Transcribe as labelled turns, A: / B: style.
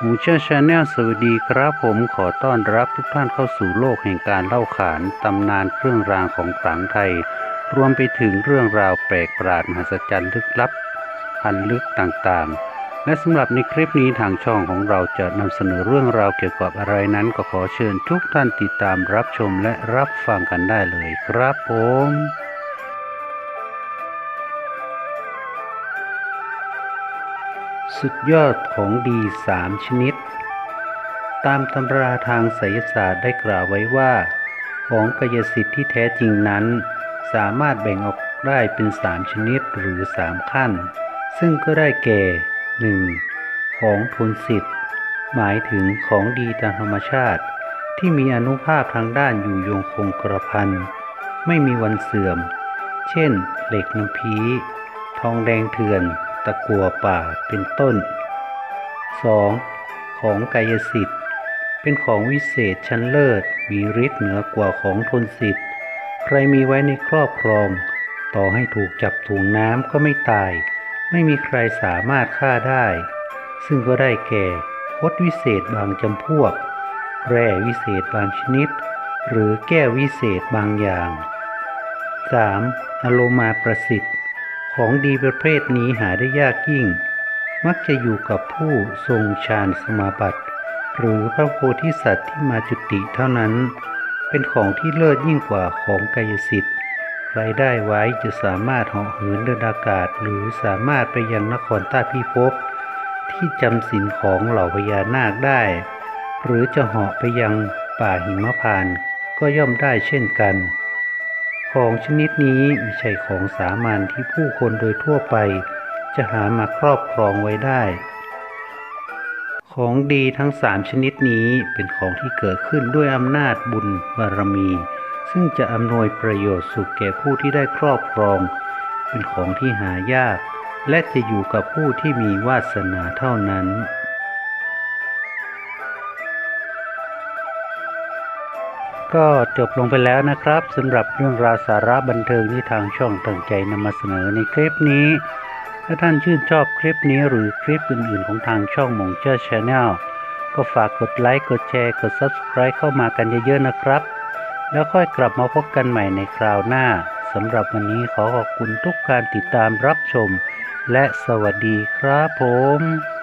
A: หมูเชื่อชาแนลสวัสดีครับผมขอต้อนรับทุกท่านเข้าสู่โลกแห่งการเล่าขานตำนานเครื่องรางของขลังไทย รวมไปถึงเรื่องราวแปลกประหลาดมหัศจรรย์ลึกลับพันลึกต่างๆ และสำหรับในคลิปนี้ทางช่องของเราจะนำเสนอเรื่องราวเกี่ยวกับอะไรนั้นก็ขอเชิญทุกท่านติดตามรับชมและรับฟังกันได้เลยครับผม สุดยอดของดีสามชนิด ตามตำราทางไสยศาสตร์ได้กล่าวไว้ว่า ของกายสิทธิ์ที่แท้จริงนั้น สามารถแบ่งออกได้เป็นสามชนิดหรือสามขั้น ซึ่งก็ได้แก่ 1. ของทุนสิทธิ์ หมายถึงของดีตามธรรมชาติ ที่มีอนุภาพทางด้านอยู่ยงคงกระพันไม่มีวันเสื่อม เช่น เหล็กน้ำพี ทองแดงเถื่อน ตะกัวป่าเป็นต้น 2. ของกายสิทธิ์ เป็นของวิเศษชั้นเลิศ มีฤทธิ์เหนือกว่าของทนสิทธิ์ ใครมีไว้ในครอบครอง ต่อให้ถูกจับถ่วงน้ำก็ไม่ตาย ไม่มีใครสามารถฆ่าได้ ซึ่งก็ได้แก่คดวิเศษบางจำพวก แร่วิเศษบางชนิด หรือแก้ววิเศษบางอย่าง 3. อโลมาประสิทธิ์ ของดีประเภทนี้หาได้ยากยิ่ง มักจะอยู่กับผู้ทรงฌานสมาบัติ หรือพระโพธิสัตว์ที่มาจุติเท่านั้น เป็นของที่เลิศยิ่งกว่าของกายสิทธิ์ใครได้ไว้จะสามารถเหาะเหินเดินอากาศ หรือสามารถไปยังนครใต้พิภพที่จำศีลของเหล่าพญานาคได้ หรือจะเหาะไปยังป่าหิมพานก็ย่อมได้เช่นกัน ของชนิดนี้ไม่ใช่ของสามัญที่ผู้คนโดยทั่วไป จะหามาครอบครองไว้ได้ ของดีทั้งสามชนิดนี้เป็นของที่เกิดขึ้นด้วยอำนาจบุญบารมี ซึ่งจะอำนวยประโยชน์สุขแก่ผู้ที่ได้ครอบครอง เป็นของที่หายาก และจะอยู่กับผู้ที่มีวาสนาเท่านั้น ก็จบลงไปแล้วนะครับสำหรับเรื่องราวสาระบันเทิงที่ทางช่องตั้งใจนำมาเสนอในคลิปนี้ ถ้าท่านชื่นชอบคลิปนี้หรือคลิปอื่น ๆ ของทางช่องมงเจ้าชาแนลก็ฝากกดไลค์ กดแชร์ กด Subscribe เข้ามากันเยอะๆนะครับ แล้วค่อยกลับมาพบกันใหม่ในคราวหน้าสำหรับวันนี้ขอขอบคุณทุกการติดตามรับชม และสวัสดีครับผม